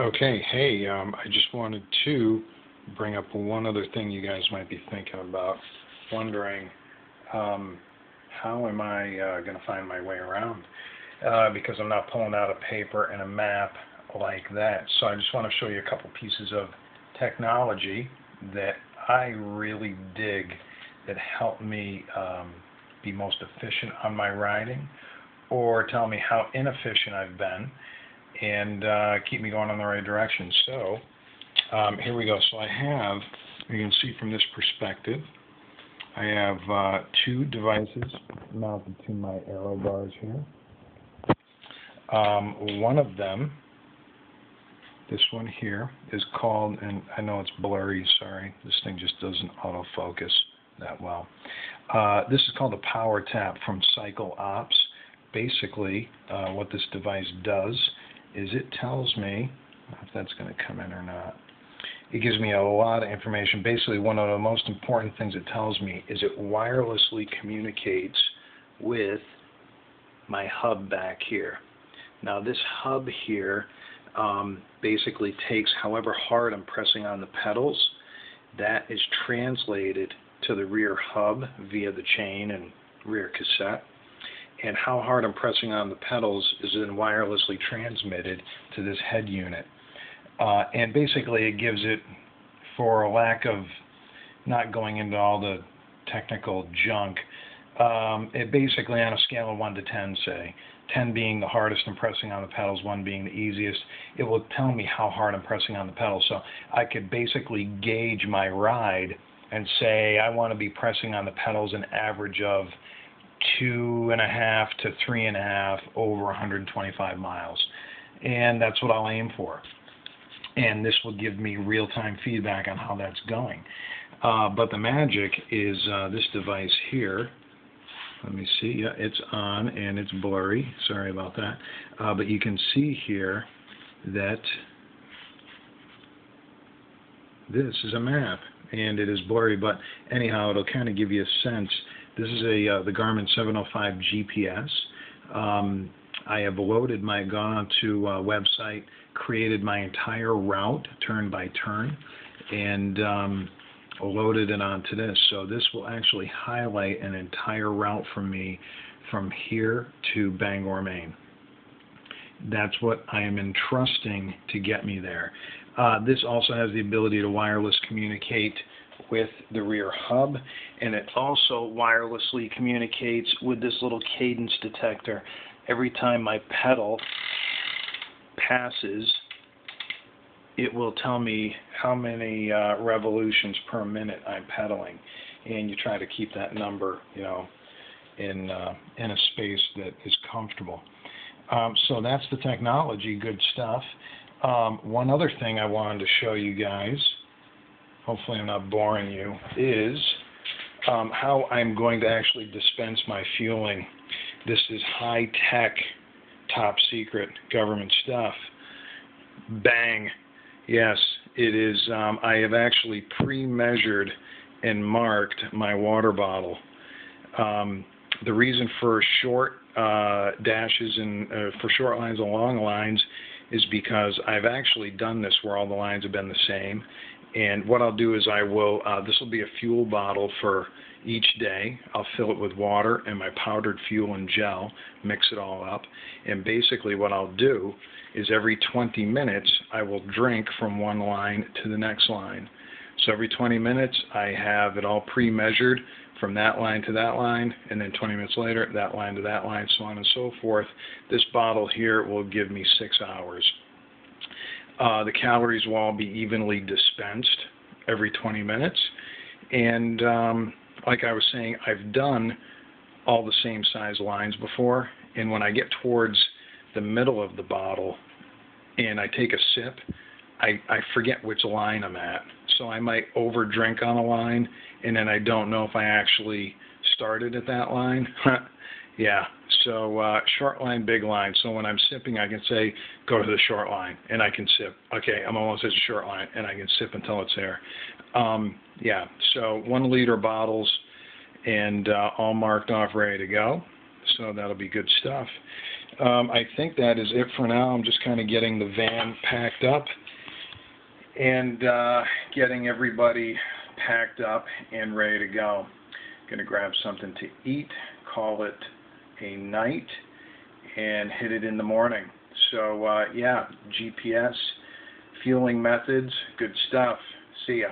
Okay, hey, um, I just wanted to bring up one other thing you guys might be thinking about, wondering um, how am I uh, going to find my way around? Uh, because I'm not pulling out a paper and a map like that. So I just want to show you a couple pieces of technology that I really dig that help me um, be most efficient on my riding or tell me how inefficient I've been and uh, keep me going in the right direction. So um, here we go. So I have, you can see from this perspective, I have uh, two devices mounted to my aero bars here. Um, one of them, this one here, is called, and I know it's blurry, sorry, this thing just doesn't autofocus that well. Uh, this is called a PowerTap from CycleOps. Basically, uh, what this device does is it tells me if that's going to come in or not. It gives me a lot of information. Basically, one of the most important things it tells me is it wirelessly communicates with my hub back here. Now, this hub here um, basically takes however hard I'm pressing on the pedals, that is translated to the rear hub via the chain and rear cassette and how hard I'm pressing on the pedals is then wirelessly transmitted to this head unit. Uh, and basically it gives it, for a lack of not going into all the technical junk, um, it basically on a scale of 1 to 10 say, 10 being the hardest I'm pressing on the pedals, 1 being the easiest, it will tell me how hard I'm pressing on the pedals. So I could basically gauge my ride and say I want to be pressing on the pedals an average of two and a half to three and a half over 125 miles. And that's what I'll aim for. And this will give me real-time feedback on how that's going. Uh, but the magic is uh, this device here. Let me see. Yeah, it's on and it's blurry. Sorry about that. Uh, but you can see here that this is a map and it is blurry. But anyhow, it'll kind of give you a sense this is a uh, the Garmin 705 GPS. Um, I have loaded my, gone onto a website, created my entire route turn by turn, and um, loaded it onto this. So this will actually highlight an entire route for me from here to Bangor, Maine. That's what I am entrusting to get me there. Uh, this also has the ability to wireless communicate with the rear hub and it also wirelessly communicates with this little cadence detector. Every time my pedal passes it will tell me how many uh, revolutions per minute I'm pedaling and you try to keep that number you know in uh, in a space that is comfortable. Um, so that's the technology, good stuff. Um, one other thing I wanted to show you guys hopefully I'm not boring you, is um, how I'm going to actually dispense my fueling. This is high-tech, top-secret government stuff. Bang. Yes, it is. Um, I have actually pre-measured and marked my water bottle. Um, the reason for short uh, dashes and uh, for short lines and long lines is because I've actually done this where all the lines have been the same and what I'll do is I will, uh, this will be a fuel bottle for each day. I'll fill it with water and my powdered fuel and gel, mix it all up. And basically what I'll do is every 20 minutes I will drink from one line to the next line. So every 20 minutes I have it all pre-measured from that line to that line, and then 20 minutes later, that line to that line, so on and so forth. This bottle here will give me six hours. Uh, the calories will all be evenly dispensed every 20 minutes. And um, like I was saying, I've done all the same size lines before. And when I get towards the middle of the bottle and I take a sip, I, I forget which line I'm at. So I might over drink on a line and then I don't know if I actually started at that line. yeah, so uh, short line, big line. So when I'm sipping, I can say, go to the short line, and I can sip. Okay, I'm almost at the short line, and I can sip until it's there. Um, yeah, so one liter bottles, and uh, all marked off, ready to go. So that'll be good stuff. Um, I think that is it for now. I'm just kind of getting the van packed up and uh, getting everybody packed up and ready to go. Gonna grab something to eat, call it a night, and hit it in the morning. So uh, yeah, GPS, fueling methods, good stuff. See ya.